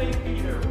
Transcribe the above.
only Peter.